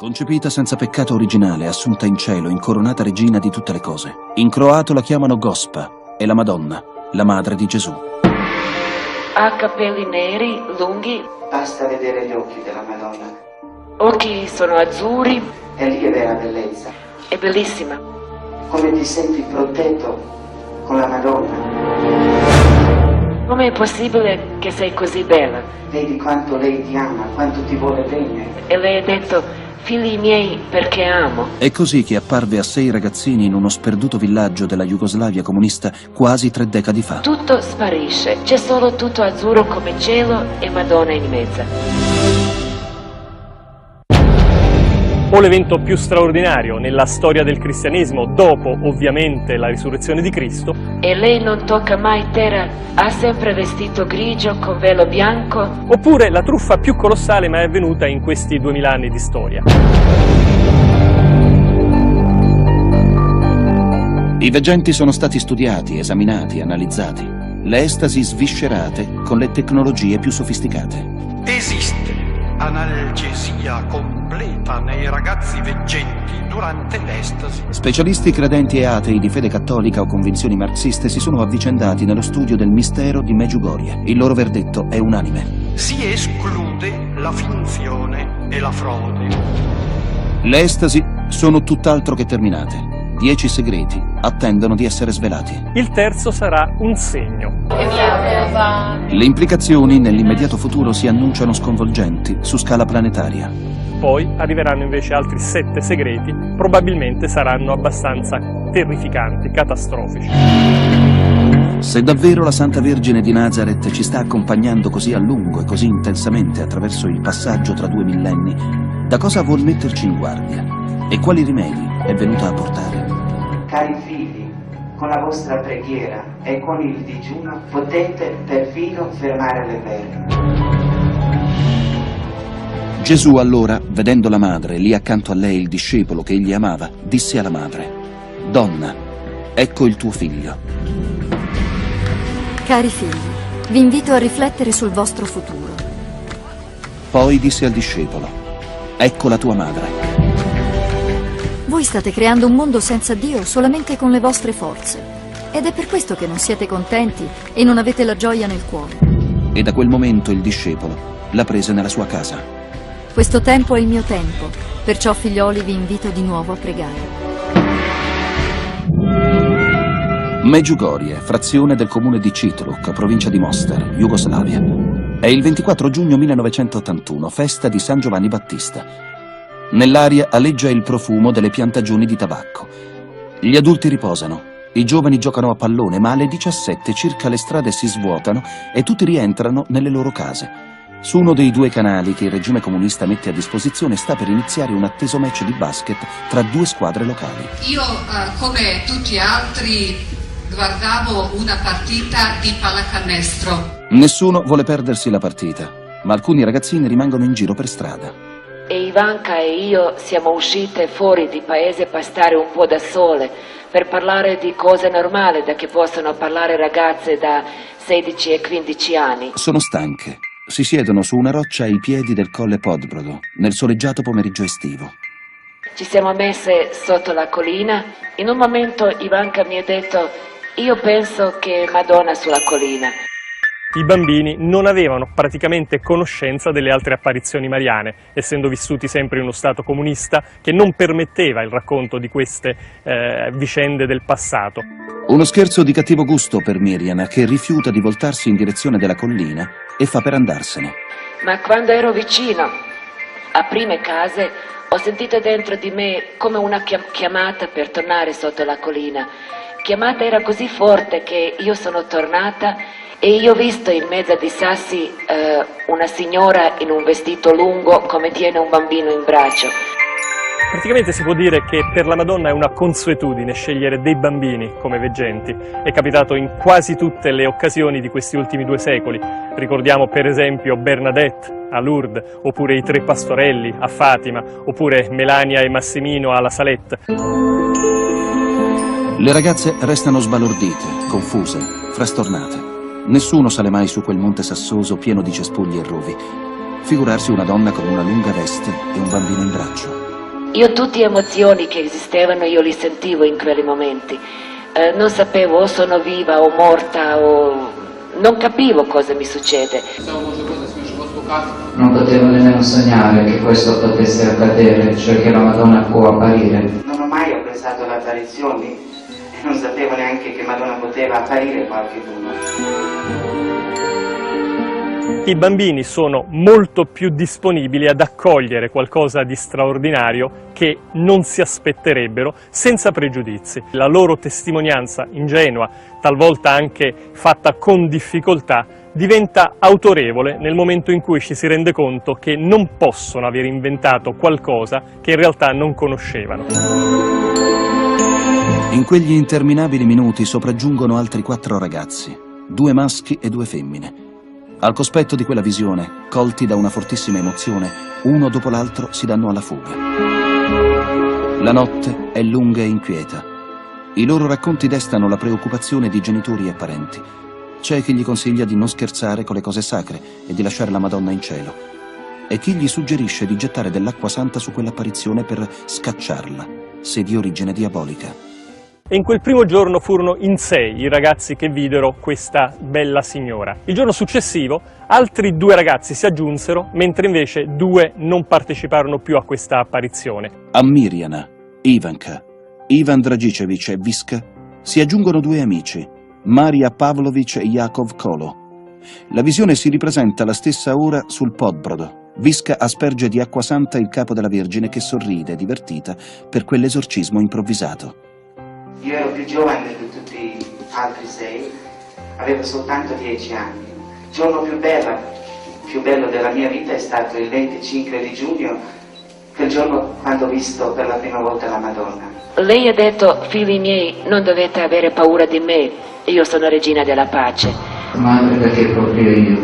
Concepita senza peccato originale, assunta in cielo, incoronata regina di tutte le cose. In croato la chiamano Gospa, è la Madonna, la madre di Gesù. Ha capelli neri, lunghi, Basta vedere gli occhi della Madonna. occhi sono azzurri, E lì è vera bellezza. è bellissima. Come ti senti protetto con la Madonna. Come è possibile che sei così bella? Vedi quanto lei ti ama, quanto ti vuole bene. E lei ha detto, figli miei, perché amo. È così che apparve a sei ragazzini in uno sperduto villaggio della Jugoslavia comunista quasi tre decadi fa. Tutto sparisce, c'è solo tutto azzurro come cielo e Madonna in mezzo. O l'evento più straordinario nella storia del cristianesimo, dopo ovviamente la risurrezione di Cristo, E lei non tocca mai terra, ha sempre vestito grigio con velo bianco. oppure la truffa più colossale mai avvenuta in questi duemila anni di storia. I veggenti sono stati studiati, esaminati, analizzati. Le estasi sviscerate con le tecnologie più sofisticate. Esiste analgesia completa nei ragazzi veggenti durante l'estasi. Specialisti credenti e atei di fede cattolica o convinzioni marxiste si sono avvicendati nello studio del mistero di Medjugorje. Il loro verdetto è unanime. Si esclude la finzione e la frode. Le estasi sono tutt'altro che terminate. Dieci segreti attendono di essere svelati. Il terzo sarà un segno. Le implicazioni nell'immediato futuro si annunciano sconvolgenti su scala planetaria. Poi arriveranno invece altri sette segreti, probabilmente saranno abbastanza terrificanti, catastrofici. Se davvero la Santa Vergine di Nazareth ci sta accompagnando così a lungo e così intensamente attraverso il passaggio tra due millenni, da cosa vuol metterci in guardia? E quali rimedi è venuta a portare? Cari figli, con la vostra preghiera e con il digiuno potete perfino fermare le vermi. Gesù allora, vedendo la madre, lì accanto a lei il discepolo che egli amava, disse alla madre, Donna, ecco il tuo figlio. Cari figli, vi invito a riflettere sul vostro futuro. Poi disse al discepolo, ecco la tua madre. Voi state creando un mondo senza Dio solamente con le vostre forze. Ed è per questo che non siete contenti e non avete la gioia nel cuore. E da quel momento il discepolo la prese nella sua casa. Questo tempo è il mio tempo, perciò figlioli vi invito di nuovo a pregare. Medjugorje, frazione del comune di Citluk, provincia di Mostar, Jugoslavia. È il 24 giugno 1981, festa di San Giovanni Battista. Nell'aria aleggia il profumo delle piantagioni di tabacco. Gli adulti riposano, i giovani giocano a pallone, ma alle 17 circa le strade si svuotano e tutti rientrano nelle loro case. Su uno dei due canali che il regime comunista mette a disposizione sta per iniziare un atteso match di basket tra due squadre locali. Io, eh, come tutti altri, guardavo una partita di pallacanestro. Nessuno vuole perdersi la partita, ma alcuni ragazzini rimangono in giro per strada. E Ivanka e io siamo uscite fuori di paese per stare un po' da sole, per parlare di cose normali da che possono parlare ragazze da 16 e 15 anni. Sono stanche. Si siedono su una roccia ai piedi del colle Podbrodo, nel soleggiato pomeriggio estivo. Ci siamo messe sotto la collina. In un momento Ivanka mi ha detto, io penso che Madonna sulla collina. I bambini non avevano praticamente conoscenza delle altre apparizioni mariane, essendo vissuti sempre in uno Stato comunista che non permetteva il racconto di queste eh, vicende del passato. Uno scherzo di cattivo gusto per Miriam, che rifiuta di voltarsi in direzione della collina e fa per andarsene. Ma quando ero vicino a prime case ho sentito dentro di me come una chia- chiamata per tornare sotto la collina. Chiamata era così forte che io sono tornata e io ho visto in mezzo di sassi eh, una signora in un vestito lungo come tiene un bambino in braccio. Praticamente si può dire che per la Madonna è una consuetudine scegliere dei bambini come veggenti. È capitato in quasi tutte le occasioni di questi ultimi due secoli. Ricordiamo per esempio Bernadette a Lourdes, oppure i tre pastorelli a Fatima, oppure Melania e Massimino alla Salette. Le ragazze restano sbalordite, confuse, frastornate. Nessuno sale mai su quel monte sassoso pieno di cespugli e rovi. Figurarsi una donna con una lunga veste e un bambino in braccio. Io tutte le emozioni che esistevano io li sentivo in quei momenti. Eh, non sapevo o sono viva o morta o non capivo cosa mi succede. Non potevo nemmeno sognare che questo potesse accadere, cioè che la Madonna può apparire. Non ho mai apprezzato le apparizioni non sapevo neanche che Madonna poteva apparire qualcuno i bambini sono molto più disponibili ad accogliere qualcosa di straordinario che non si aspetterebbero senza pregiudizi. La loro testimonianza ingenua, talvolta anche fatta con difficoltà, diventa autorevole nel momento in cui ci si rende conto che non possono aver inventato qualcosa che in realtà non conoscevano. In quegli interminabili minuti sopraggiungono altri quattro ragazzi, due maschi e due femmine. Al cospetto di quella visione, colti da una fortissima emozione, uno dopo l'altro si danno alla fuga. La notte è lunga e inquieta. I loro racconti destano la preoccupazione di genitori e parenti. C'è chi gli consiglia di non scherzare con le cose sacre e di lasciare la Madonna in cielo. E chi gli suggerisce di gettare dell'acqua santa su quell'apparizione per scacciarla, se di origine diabolica e in quel primo giorno furono in sei i ragazzi che videro questa bella signora. Il giorno successivo altri due ragazzi si aggiunsero, mentre invece due non parteciparono più a questa apparizione. A Miriana, Ivanka, Ivan Dragicevic e Viska si aggiungono due amici, Maria Pavlovic e Yakov Kolo. La visione si ripresenta alla stessa ora sul Podbrodo. Visca asperge di acqua santa il capo della Vergine che sorride, divertita, per quell'esorcismo improvvisato. Io ero più giovane di tutti gli altri sei, avevo soltanto dieci anni. Il giorno più bello, più bello della mia vita è stato il 25 di giugno, quel giorno quando ho visto per la prima volta la Madonna. Lei ha detto, figli miei, non dovete avere paura di me, io sono regina della pace. Madre, perché proprio io?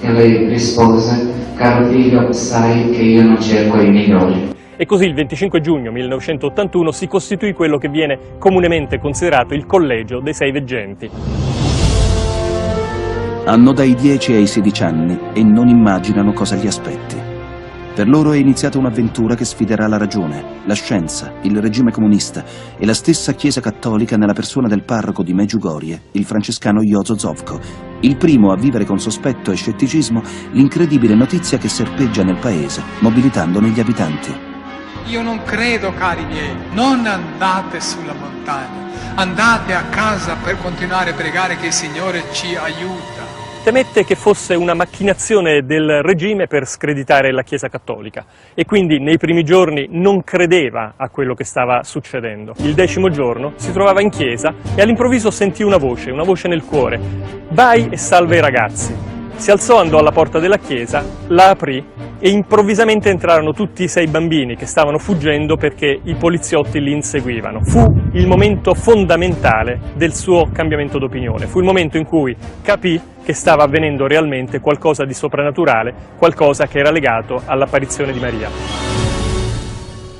E lei rispose, caro figlio, sai che io non cerco i migliori. E così il 25 giugno 1981 si costituì quello che viene comunemente considerato il Collegio dei Sei Veggenti. Hanno dai 10 ai 16 anni e non immaginano cosa li aspetti. Per loro è iniziata un'avventura che sfiderà la ragione, la scienza, il regime comunista e la stessa Chiesa cattolica nella persona del parroco di Meggiugorie, il francescano Jozo Zovko, il primo a vivere con sospetto e scetticismo l'incredibile notizia che serpeggia nel paese, mobilitandone gli abitanti. Io non credo, cari miei, non andate sulla montagna, andate a casa per continuare a pregare che il Signore ci aiuta. Temette che fosse una macchinazione del regime per screditare la Chiesa cattolica e quindi nei primi giorni non credeva a quello che stava succedendo. Il decimo giorno si trovava in chiesa e all'improvviso sentì una voce, una voce nel cuore. Vai e salva i ragazzi. Si alzò, andò alla porta della chiesa, la aprì e improvvisamente entrarono tutti i sei bambini che stavano fuggendo perché i poliziotti li inseguivano. Fu il momento fondamentale del suo cambiamento d'opinione, fu il momento in cui capì che stava avvenendo realmente qualcosa di soprannaturale, qualcosa che era legato all'apparizione di Maria.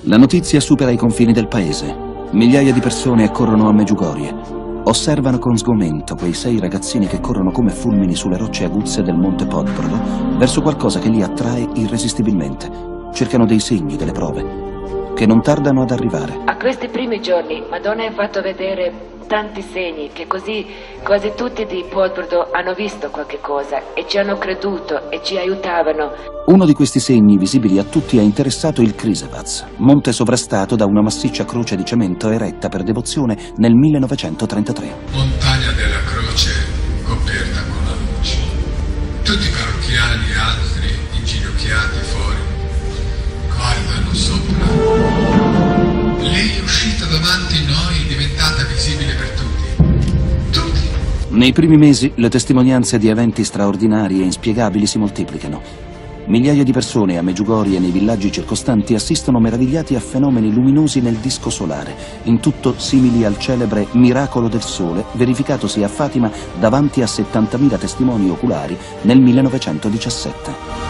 La notizia supera i confini del paese. Migliaia di persone accorrono a Meggiugorie. Osservano con sgomento quei sei ragazzini che corrono come fulmini sulle rocce aguzze del monte Podbrodo verso qualcosa che li attrae irresistibilmente. Cercano dei segni, delle prove, che non tardano ad arrivare. A questi primi giorni Madonna ha fatto vedere tanti segni che così quasi tutti di Podbrodo hanno visto qualche cosa e ci hanno creduto e ci aiutavano. Uno di questi segni visibili a tutti ha interessato il Crisevaz, monte sovrastato da una massiccia croce di cemento eretta per devozione nel 1933. Montagna della croce davanti a noi, diventata visibile per tutti. Tutti. Nei primi mesi le testimonianze di eventi straordinari e inspiegabili si moltiplicano. Migliaia di persone a Meggiugori e nei villaggi circostanti assistono meravigliati a fenomeni luminosi nel disco solare, in tutto simili al celebre miracolo del sole verificatosi a Fatima davanti a 70.000 testimoni oculari nel 1917.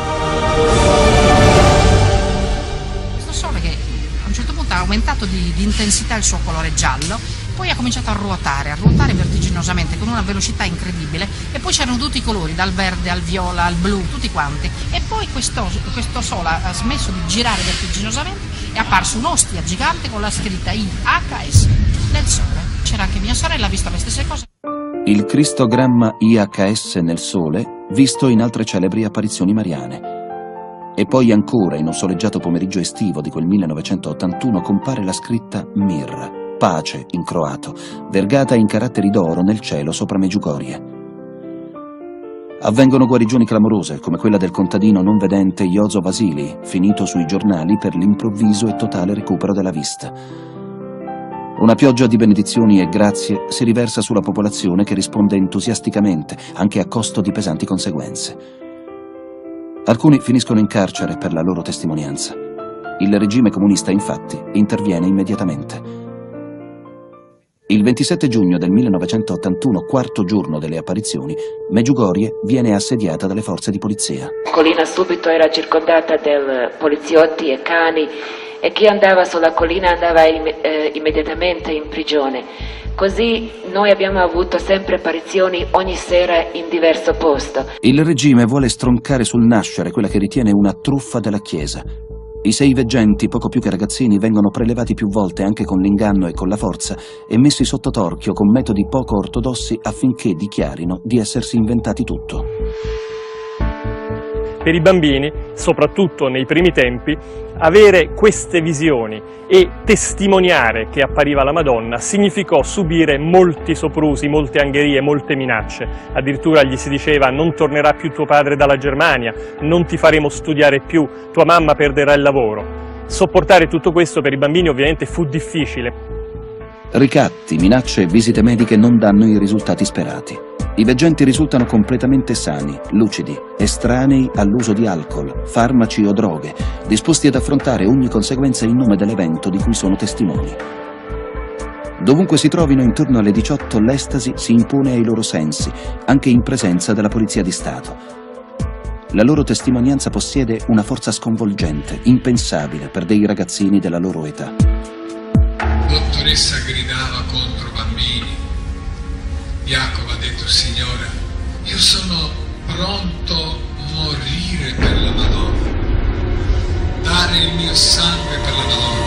Aumentato di, di intensità il suo colore giallo poi ha cominciato a ruotare, a ruotare vertiginosamente con una velocità incredibile e poi c'erano tutti i colori, dal verde al viola al blu, tutti quanti. E poi questo, questo sole ha smesso di girare vertiginosamente è apparso un'ostia gigante con la scritta IHS nel sole. C'era anche mia sorella, ha visto le stesse cose. Il cristogramma IHS nel sole, visto in altre celebri apparizioni mariane. E poi ancora, in un soleggiato pomeriggio estivo di quel 1981, compare la scritta Mir, pace in croato, vergata in caratteri d'oro nel cielo sopra Meggiugorie. Avvengono guarigioni clamorose, come quella del contadino non vedente Iozo Vasili, finito sui giornali per l'improvviso e totale recupero della vista. Una pioggia di benedizioni e grazie si riversa sulla popolazione che risponde entusiasticamente, anche a costo di pesanti conseguenze. Alcuni finiscono in carcere per la loro testimonianza. Il regime comunista, infatti, interviene immediatamente. Il 27 giugno del 1981, quarto giorno delle apparizioni, Meggiugorie viene assediata dalle forze di polizia. La collina subito era circondata da poliziotti e cani e chi andava sulla collina andava eh, immediatamente in prigione. Così noi abbiamo avuto sempre apparizioni ogni sera in diverso posto. Il regime vuole stroncare sul nascere quella che ritiene una truffa della Chiesa. I sei veggenti, poco più che ragazzini, vengono prelevati più volte anche con l'inganno e con la forza e messi sotto torchio con metodi poco ortodossi affinché dichiarino di essersi inventati tutto. Per i bambini, soprattutto nei primi tempi, avere queste visioni e testimoniare che appariva la Madonna significò subire molti soprusi, molte angherie, molte minacce. Addirittura gli si diceva non tornerà più tuo padre dalla Germania, non ti faremo studiare più, tua mamma perderà il lavoro. Sopportare tutto questo per i bambini ovviamente fu difficile. Ricatti, minacce e visite mediche non danno i risultati sperati. I veggenti risultano completamente sani, lucidi, estranei all'uso di alcol, farmaci o droghe, disposti ad affrontare ogni conseguenza in nome dell'evento di cui sono testimoni. Dovunque si trovino intorno alle 18 l'estasi si impone ai loro sensi, anche in presenza della Polizia di Stato. La loro testimonianza possiede una forza sconvolgente, impensabile per dei ragazzini della loro età. Dottoressa gridava bambini, Jacopo ha detto, Signore, io sono pronto a morire per la Madonna, dare il mio sangue per la Madonna.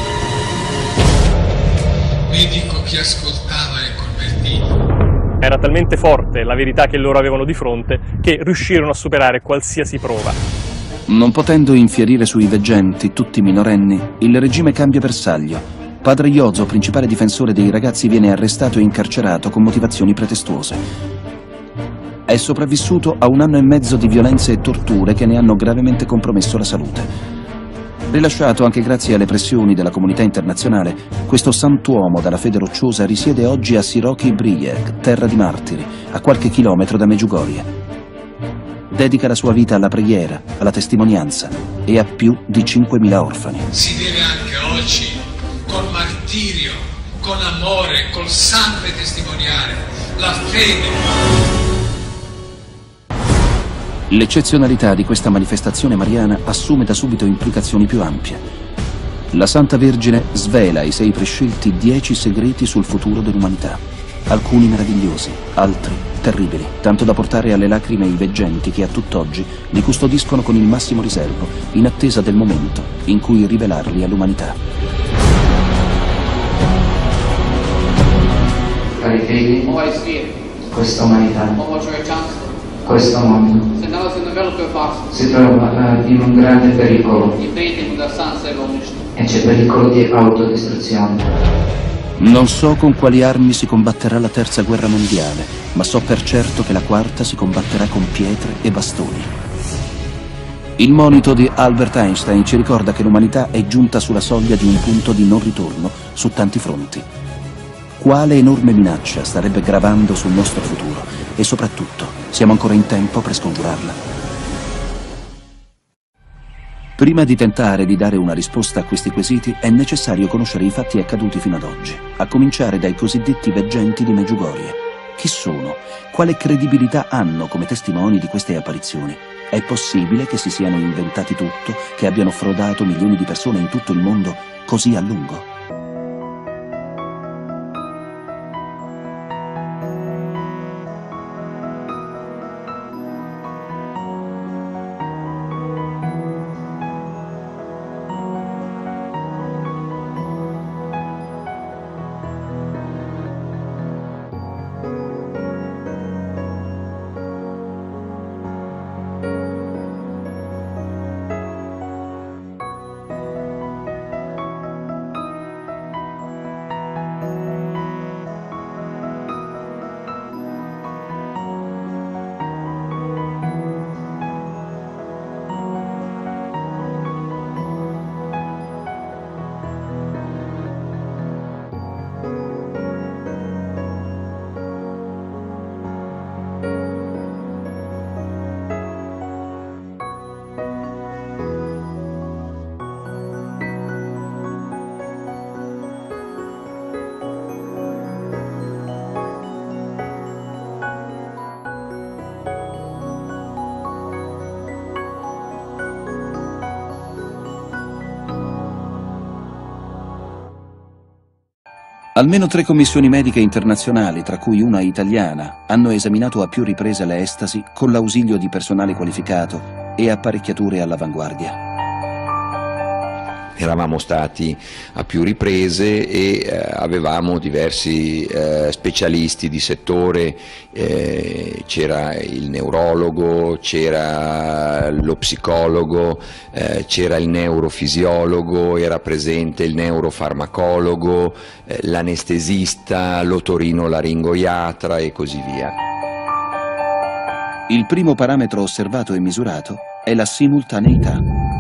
Medico chi ascoltava e convertito. Era talmente forte la verità che loro avevano di fronte che riuscirono a superare qualsiasi prova. Non potendo infierire sui veggenti, tutti minorenni, il regime cambia bersaglio Padre Iozo, principale difensore dei ragazzi, viene arrestato e incarcerato con motivazioni pretestuose. È sopravvissuto a un anno e mezzo di violenze e torture che ne hanno gravemente compromesso la salute. Rilasciato anche grazie alle pressioni della comunità internazionale, questo santuomo dalla fede rocciosa risiede oggi a Siroki Brieg, terra di martiri, a qualche chilometro da Meggiugorie. Dedica la sua vita alla preghiera, alla testimonianza e a più di 5.000 orfani. Si deve anche oggi martirio, con amore, col sangue testimoniare, la fede. L'eccezionalità di questa manifestazione mariana assume da subito implicazioni più ampie. La Santa Vergine svela ai sei prescelti dieci segreti sul futuro dell'umanità. Alcuni meravigliosi, altri terribili, tanto da portare alle lacrime i veggenti che a tutt'oggi li custodiscono con il massimo riservo, in attesa del momento in cui rivelarli all'umanità. Cari figli, questa umanità, questo mondo. Si trova in un grande pericolo. E c'è pericolo di autodistruzione. Non so con quali armi si combatterà la terza guerra mondiale, ma so per certo che la quarta si combatterà con pietre e bastoni. Il monito di Albert Einstein ci ricorda che l'umanità è giunta sulla soglia di un punto di non ritorno su tanti fronti quale enorme minaccia starebbe gravando sul nostro futuro e soprattutto siamo ancora in tempo per scongiurarla. Prima di tentare di dare una risposta a questi quesiti è necessario conoscere i fatti accaduti fino ad oggi, a cominciare dai cosiddetti veggenti di Meggiugorie. Chi sono? Quale credibilità hanno come testimoni di queste apparizioni? È possibile che si siano inventati tutto, che abbiano frodato milioni di persone in tutto il mondo così a lungo? Almeno tre commissioni mediche internazionali, tra cui una italiana, hanno esaminato a più riprese le estasi con l'ausilio di personale qualificato e apparecchiature all'avanguardia eravamo stati a più riprese e eh, avevamo diversi eh, specialisti di settore, eh, c'era il neurologo, c'era lo psicologo, eh, c'era il neurofisiologo, era presente il neurofarmacologo, eh, l'anestesista, l'otorino laringoiatra e così via. Il primo parametro osservato e misurato è la simultaneità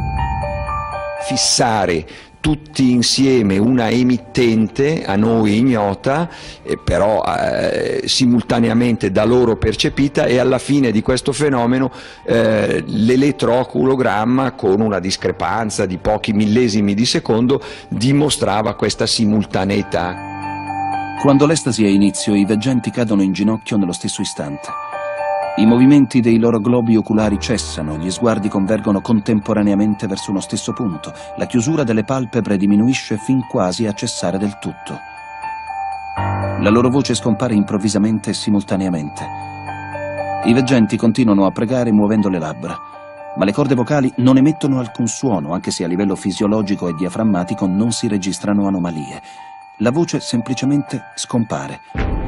fissare tutti insieme una emittente a noi ignota, eh, però eh, simultaneamente da loro percepita e alla fine di questo fenomeno eh, l'elettroculogramma con una discrepanza di pochi millesimi di secondo dimostrava questa simultaneità. Quando l'estasi è inizio i veggenti cadono in ginocchio nello stesso istante. I movimenti dei loro globi oculari cessano, gli sguardi convergono contemporaneamente verso uno stesso punto, la chiusura delle palpebre diminuisce fin quasi a cessare del tutto. La loro voce scompare improvvisamente e simultaneamente. I veggenti continuano a pregare muovendo le labbra, ma le corde vocali non emettono alcun suono, anche se a livello fisiologico e diaframmatico non si registrano anomalie. La voce semplicemente scompare.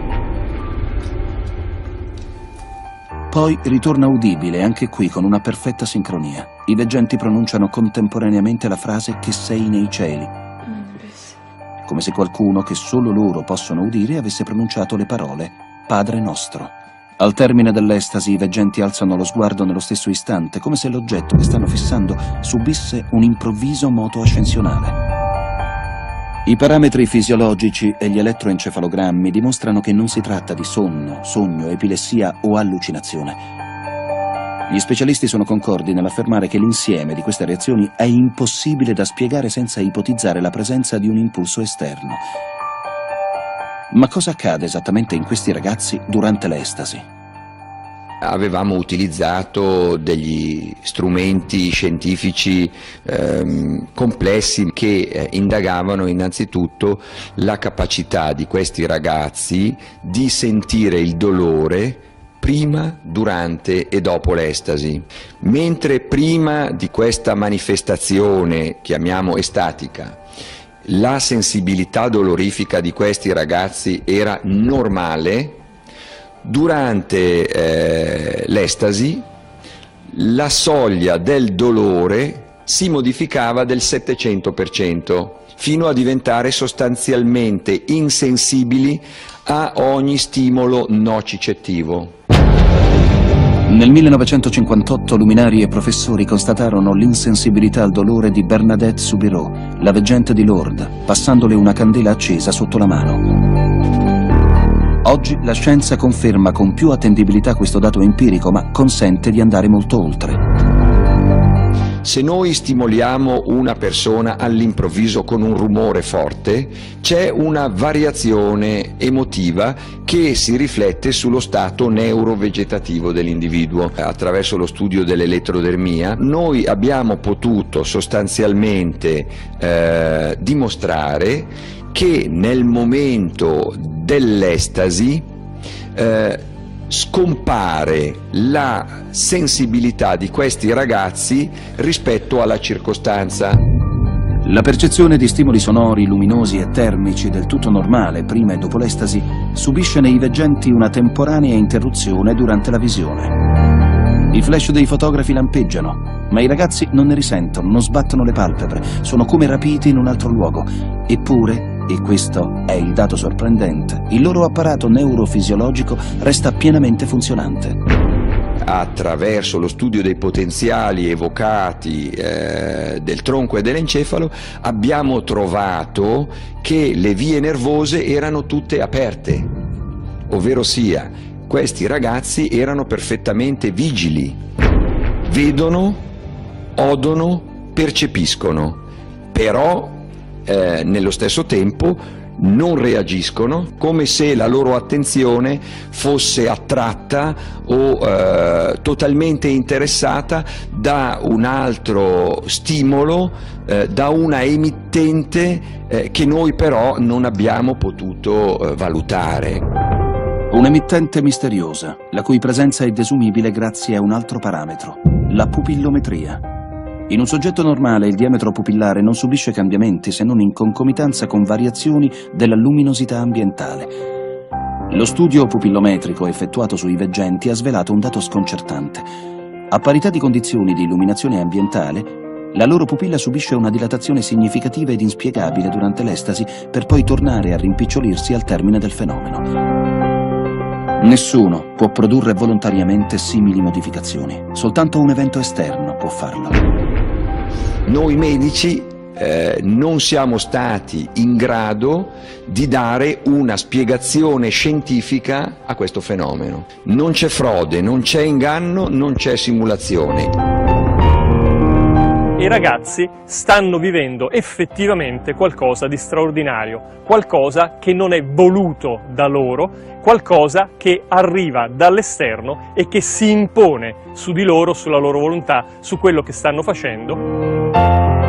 Poi ritorna udibile, anche qui con una perfetta sincronia. I veggenti pronunciano contemporaneamente la frase che sei nei cieli. Come se qualcuno che solo loro possono udire avesse pronunciato le parole Padre nostro. Al termine dell'estasi i veggenti alzano lo sguardo nello stesso istante, come se l'oggetto che stanno fissando subisse un improvviso moto ascensionale. I parametri fisiologici e gli elettroencefalogrammi dimostrano che non si tratta di sonno, sogno, epilessia o allucinazione. Gli specialisti sono concordi nell'affermare che l'insieme di queste reazioni è impossibile da spiegare senza ipotizzare la presenza di un impulso esterno. Ma cosa accade esattamente in questi ragazzi durante l'estasi? Avevamo utilizzato degli strumenti scientifici ehm, complessi che eh, indagavano innanzitutto la capacità di questi ragazzi di sentire il dolore prima, durante e dopo l'estasi. Mentre prima di questa manifestazione, chiamiamo estatica, la sensibilità dolorifica di questi ragazzi era normale, durante eh, l'estasi la soglia del dolore si modificava del 700% fino a diventare sostanzialmente insensibili a ogni stimolo nocicettivo. Nel 1958 luminari e professori constatarono l'insensibilità al dolore di Bernadette Soubiraux, la veggente di Lourdes, passandole una candela accesa sotto la mano. Oggi la scienza conferma con più attendibilità questo dato empirico, ma consente di andare molto oltre. Se noi stimoliamo una persona all'improvviso con un rumore forte, c'è una variazione emotiva che si riflette sullo stato neurovegetativo dell'individuo. Attraverso lo studio dell'elettrodermia noi abbiamo potuto sostanzialmente eh, dimostrare che nel momento dell'estasi eh, scompare la sensibilità di questi ragazzi rispetto alla circostanza. La percezione di stimoli sonori, luminosi e termici del tutto normale prima e dopo l'estasi subisce nei veggenti una temporanea interruzione durante la visione. I flash dei fotografi lampeggiano, ma i ragazzi non ne risentono, non sbattono le palpebre, sono come rapiti in un altro luogo. Eppure e questo è il dato sorprendente, il loro apparato neurofisiologico resta pienamente funzionante. Attraverso lo studio dei potenziali evocati eh, del tronco e dell'encefalo abbiamo trovato che le vie nervose erano tutte aperte, ovvero sia questi ragazzi erano perfettamente vigili, vedono, odono, percepiscono, però eh, nello stesso tempo non reagiscono, come se la loro attenzione fosse attratta o eh, totalmente interessata da un altro stimolo, eh, da una emittente eh, che noi però non abbiamo potuto eh, valutare. Un'emittente misteriosa, la cui presenza è desumibile grazie a un altro parametro, la pupillometria. In un soggetto normale il diametro pupillare non subisce cambiamenti se non in concomitanza con variazioni della luminosità ambientale. Lo studio pupillometrico effettuato sui veggenti ha svelato un dato sconcertante. A parità di condizioni di illuminazione ambientale, la loro pupilla subisce una dilatazione significativa ed inspiegabile durante l'estasi per poi tornare a rimpicciolirsi al termine del fenomeno. Nessuno può produrre volontariamente simili modificazioni, soltanto un evento esterno può farlo. Noi medici eh, non siamo stati in grado di dare una spiegazione scientifica a questo fenomeno. Non c'è frode, non c'è inganno, non c'è simulazione i ragazzi stanno vivendo effettivamente qualcosa di straordinario, qualcosa che non è voluto da loro, qualcosa che arriva dall'esterno e che si impone su di loro, sulla loro volontà, su quello che stanno facendo.